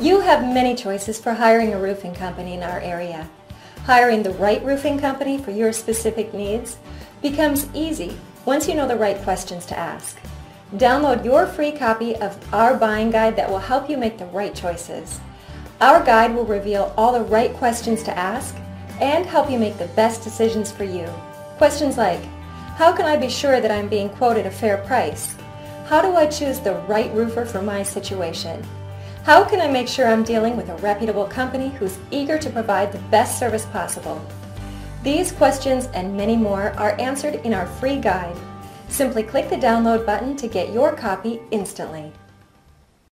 You have many choices for hiring a roofing company in our area. Hiring the right roofing company for your specific needs becomes easy once you know the right questions to ask. Download your free copy of our buying guide that will help you make the right choices. Our guide will reveal all the right questions to ask and help you make the best decisions for you. Questions like, how can I be sure that I'm being quoted a fair price? How do I choose the right roofer for my situation? How can I make sure I'm dealing with a reputable company who's eager to provide the best service possible? These questions and many more are answered in our free guide. Simply click the download button to get your copy instantly.